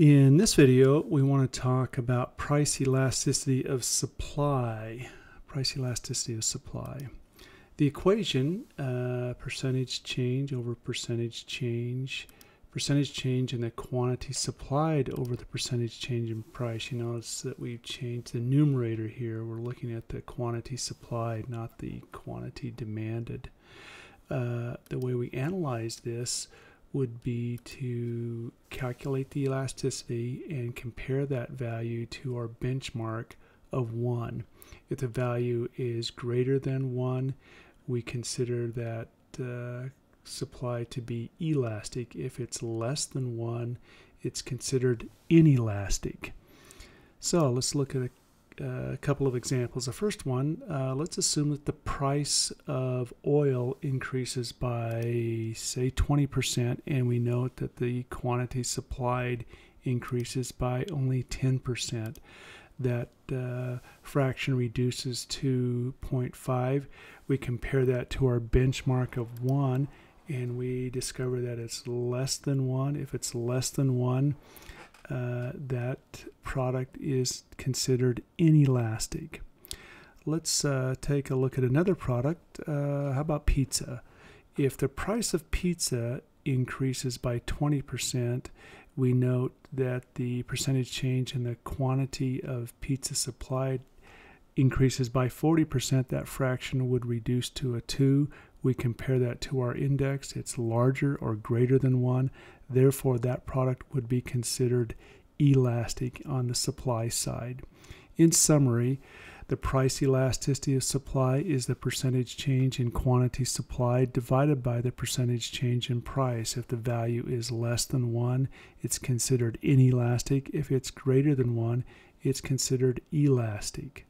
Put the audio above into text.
In this video, we want to talk about price elasticity of supply. Price elasticity of supply. The equation, uh, percentage change over percentage change, percentage change in the quantity supplied over the percentage change in price. You notice that we've changed the numerator here. We're looking at the quantity supplied, not the quantity demanded. Uh, the way we analyze this would be to calculate the elasticity and compare that value to our benchmark of 1. If the value is greater than 1, we consider that uh, supply to be elastic. If it's less than 1, it's considered inelastic. So let's look at a a couple of examples. The first one, uh, let's assume that the price of oil increases by, say, 20%, and we note that the quantity supplied increases by only 10%. That uh, fraction reduces to 0.5. We compare that to our benchmark of 1, and we discover that it's less than 1. If it's less than 1, uh, that product is considered inelastic. Let's uh, take a look at another product. Uh, how about pizza? If the price of pizza increases by 20%, we note that the percentage change in the quantity of pizza supplied increases by 40%. That fraction would reduce to a 2. We compare that to our index. It's larger or greater than 1. Therefore, that product would be considered elastic on the supply side. In summary, the price elasticity of supply is the percentage change in quantity supplied divided by the percentage change in price. If the value is less than 1, it's considered inelastic. If it's greater than 1, it's considered elastic.